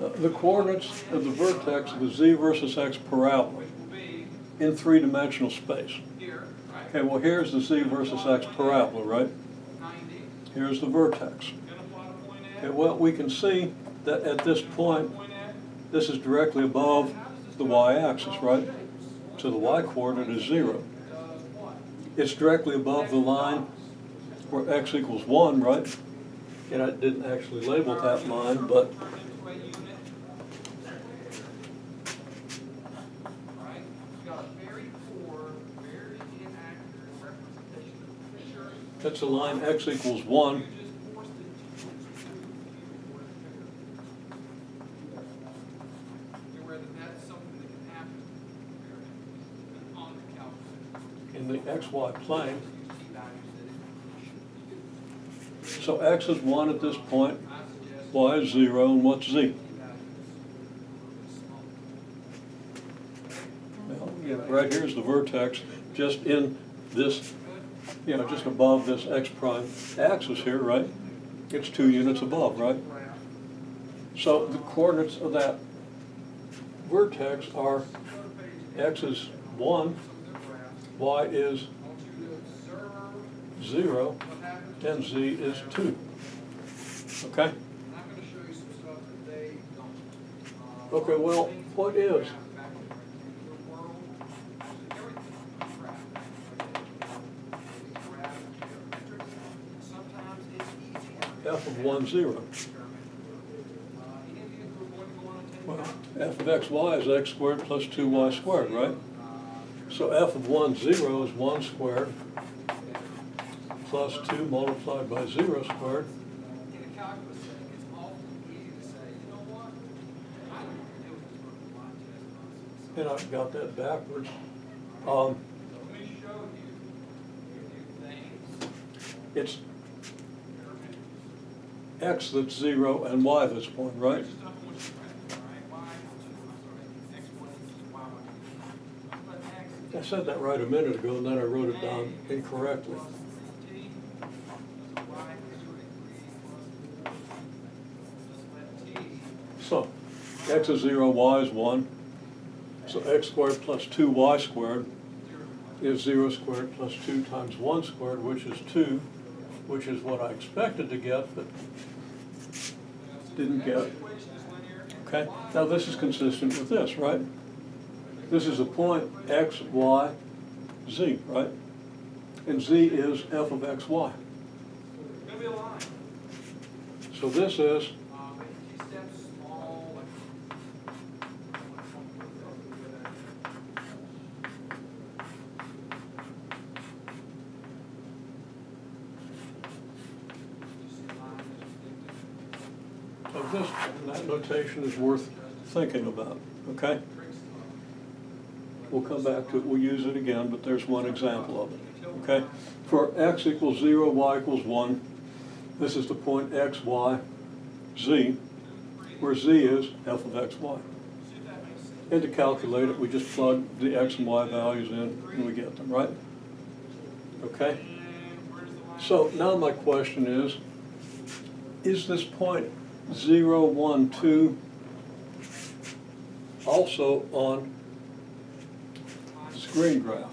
Uh, The coordinates of the vertex of the z versus x parabola in three-dimensional space. Okay, well, here's the z versus x parabola, right? Here's the vertex. Okay, well, we can see that at this point, this is directly above the y-axis, right? So the y-coordinate is zero. It's directly above the line where x equals one, right? And I didn't actually label that line, but that's the line x equals one. in the xy plane. So x is 1 at this point, y is 0, and what's z? Well, yeah, right here's the vertex, just in this, you know, just above this x prime axis here, right? It's two units above, right? So the coordinates of that vertex are x is 1, y is 0, and z is 2. Okay? Okay, well, what is? f of 1, 0. Well, f of xy is x squared plus 2y squared, right? So f of 1, 0 is 1 squared plus 2 multiplied by 0 squared. And I've got that backwards. Um, it's x that's 0 and y that's 1, right? I said that right a minute ago, and then I wrote it down incorrectly. So, x is 0, y is 1. So x squared plus 2y squared is 0 squared plus 2 times 1 squared, which is 2, which is what I expected to get, but didn't get. Okay, now this is consistent with this, right? This is a point x, y, z, right? And z is f of x, y. So this is of this, that notation is worth thinking about, okay? We'll come back to it, we'll use it again, but there's one example of it, okay? For x equals 0, y equals 1, this is the point x, y, z, where z is f of x, y. And to calculate it, we just plug the x and y values in, and we get them, right? Okay? So now my question is, is this point 0, 1, 2 also on screen graph?